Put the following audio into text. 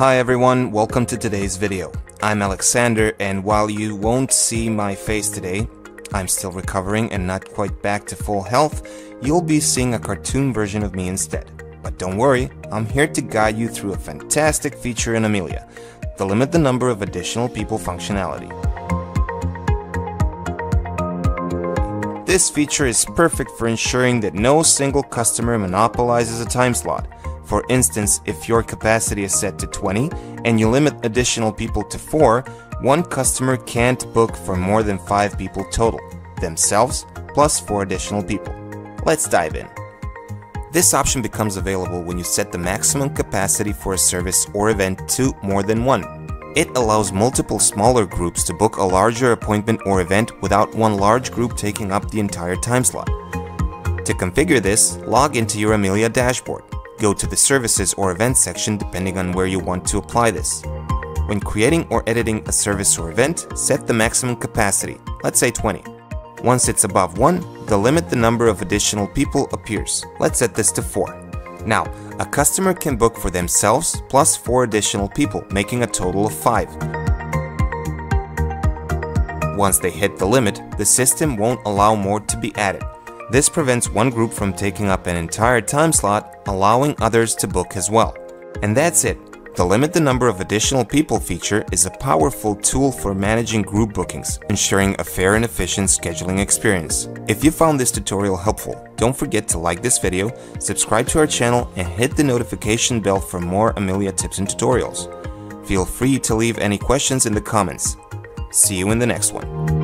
Hi everyone, welcome to today's video. I'm Alexander and while you won't see my face today, I'm still recovering and not quite back to full health, you'll be seeing a cartoon version of me instead. But don't worry, I'm here to guide you through a fantastic feature in Amelia, the limit the number of additional people functionality. This feature is perfect for ensuring that no single customer monopolizes a time slot, for instance, if your capacity is set to 20 and you limit additional people to 4, one customer can't book for more than 5 people total, themselves plus 4 additional people. Let's dive in. This option becomes available when you set the maximum capacity for a service or event to more than one. It allows multiple smaller groups to book a larger appointment or event without one large group taking up the entire time slot. To configure this, log into your Amelia dashboard go to the Services or Events section depending on where you want to apply this. When creating or editing a service or event, set the maximum capacity, let's say 20. Once it's above 1, the limit the number of additional people appears. Let's set this to 4. Now, a customer can book for themselves plus 4 additional people, making a total of 5. Once they hit the limit, the system won't allow more to be added. This prevents one group from taking up an entire time slot, allowing others to book as well. And that's it. The limit the number of additional people feature is a powerful tool for managing group bookings, ensuring a fair and efficient scheduling experience. If you found this tutorial helpful, don't forget to like this video, subscribe to our channel and hit the notification bell for more Amelia tips and tutorials. Feel free to leave any questions in the comments. See you in the next one.